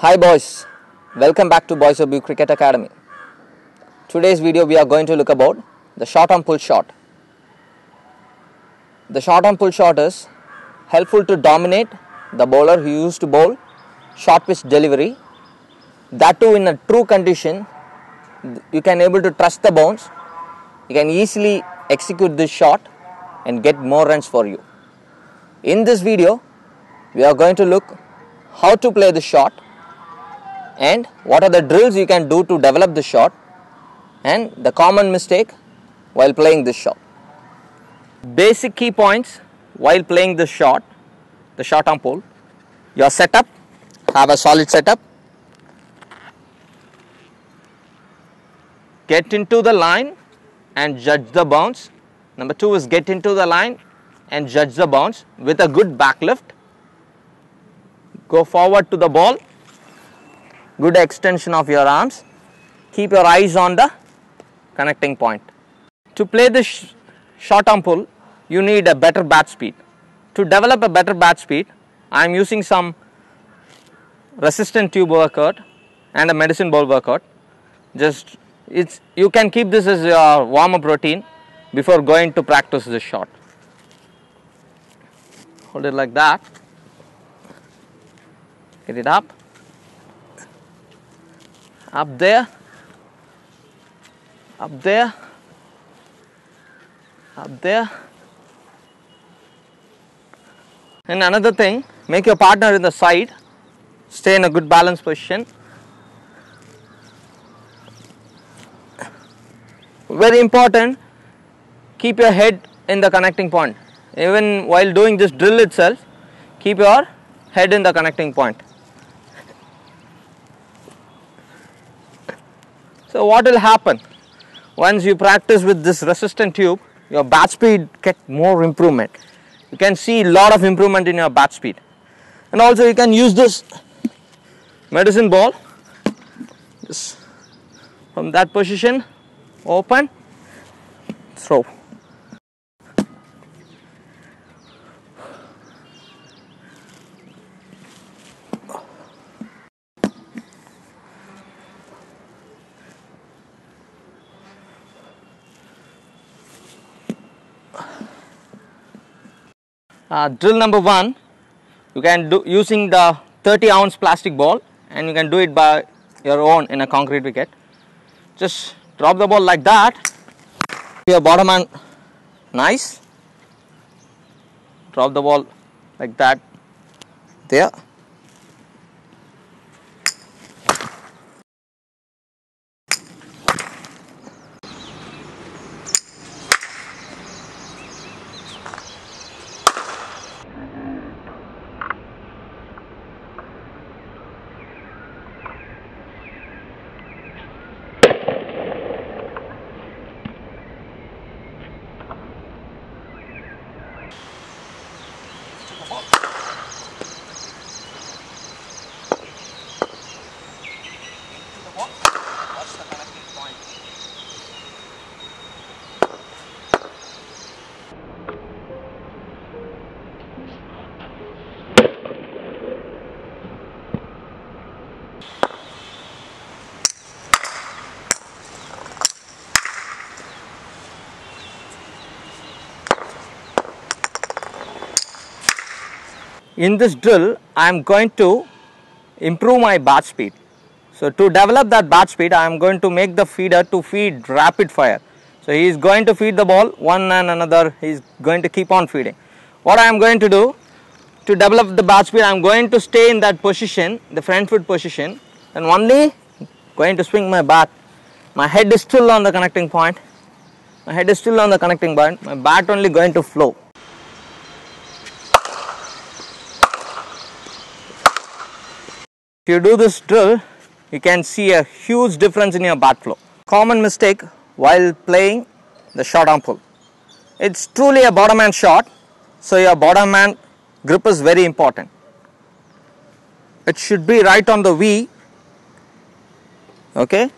Hi boys, welcome back to Boys of Beau Cricket Academy. Today's video we are going to look about the short arm pull shot. The short arm pull shot is helpful to dominate the bowler who used to bowl short pitch delivery. That too in a true condition, you can able to trust the bounce. You can easily execute this shot and get more runs for you. In this video, we are going to look how to play the shot and what are the drills you can do to develop the shot and the common mistake while playing this shot. Basic key points while playing this shot, the short arm pull, Your setup, have a solid setup. Get into the line and judge the bounce. Number two is get into the line and judge the bounce with a good back lift. Go forward to the ball, good extension of your arms. Keep your eyes on the connecting point. To play this sh- short arm pull, you need a better bat speed. To develop a better bat speed, I am using some resistant tube workout and a medicine ball workout. Just it's you can keep this as your warm up routine before going to practice this shot. Hold it like that. Get it up. Up there. Up there. Up there. And another thing, make your partner in the side. Stay in a good balance position. Very important, keep your head in the connecting point. Even while doing this drill itself, keep your head in the connecting point. So what will happen? Once you practice with this resistant tube, your bat speed get more improvement. You can see lot of improvement in your bat speed. And also you can use this medicine ball just from that position open throw uh, drill number one you can do using the 30 ounce plastic ball and you can do it by your own in a concrete wicket. Just drop the ball like that your bottom hand nice. Drop the ball like that there in this drill I am going to improve my bat speed. So to develop that bat speed I am going to make the feeder to feed rapid fire. So he is going to feed the ball one and another he is going to keep on feeding. What I am going to do to develop the bat speed I am going to stay in that position the front foot position and only going to swing my bat. My head is still on the connecting point. My head is still on the connecting point. My bat only going to flow. If you do this drill, you can see a huge difference in your bat flow. Common mistake while playing the short arm pull. It's truly a bottom hand shot, so your bottom hand grip is very important. It should be right on the V. Okay.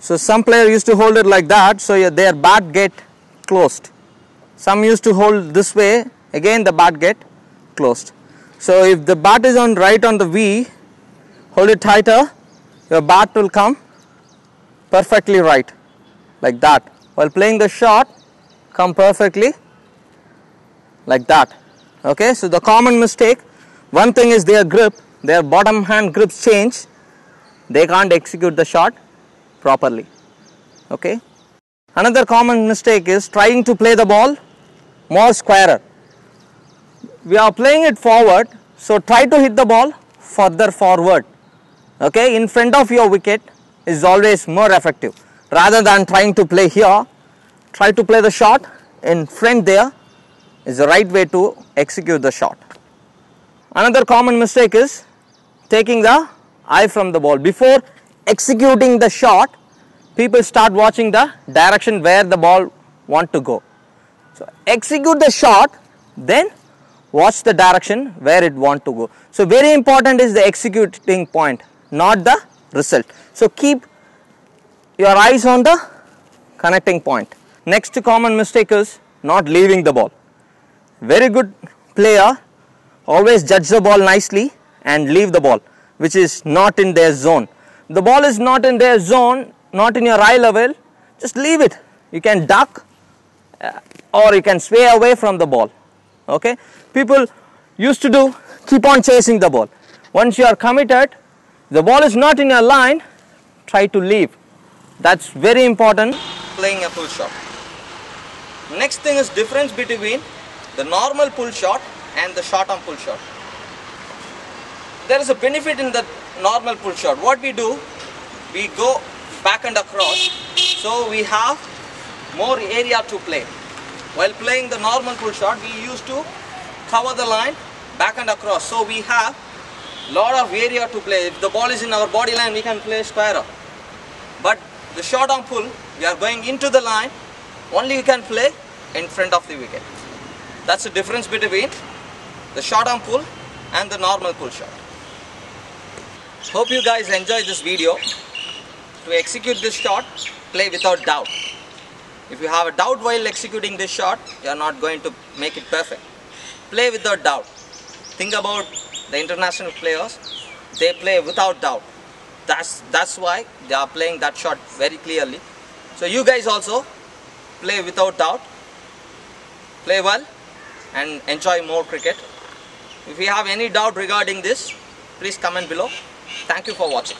So some player used to hold it like that, so their bat get closed. Some used to hold this way, again the bat get closed. So if the bat is on right on the V, hold it tighter, your bat will come perfectly right like that. While playing the shot, come perfectly like that. Okay, so the common mistake, one thing is their grip, their bottom hand grips change, they can't execute the shot properly. Okay. Another common mistake is trying to play the ball more squarer. We are playing it forward, so try to hit the ball further forward. Okay, in front of your wicket is always more effective. Rather than trying to play here, try to play the shot in front there is the right way to execute the shot. Another common mistake is taking the eye from the ball. Before executing the shot, people start watching the direction where the ball want to go. So execute the shot, then watch the direction where it want to go. So very important is the executing point, not the result. So keep your eyes on the connecting point. Next common mistake is not leaving the ball. Very good player always judge the ball nicely and leave the ball which is not in their zone. The ball is not in their zone, not in your eye level, just leave it. You can duck uh, or you can sway away from the ball. Okay, people used to do keep on chasing the ball. Once you are committed, the ball is not in your line, try to leave. That's very important playing a pull shot. Next thing is difference between the normal pull shot and the short arm pull shot. There is a benefit in the normal pull shot. What we do, we go back and across, so we have more area to play. While playing the normal pull shot, we used to cover the line back and across. So we have lot of area to play. If the ball is in our body line, we can play square up. But the short arm pull, we are going into the line, only you can play in front of the wicket. That's the difference between the short arm pull and the normal pull shot. Hope you guys enjoyed this video. To execute this shot, play without doubt. If you have a doubt while executing this shot, you are not going to make it perfect. Play without doubt. Think about the international players, they play without doubt. That's, that's why they are playing that shot very clearly. So you guys also play without doubt, play well and enjoy more cricket. If you have any doubt regarding this, please comment below. Thank you for watching.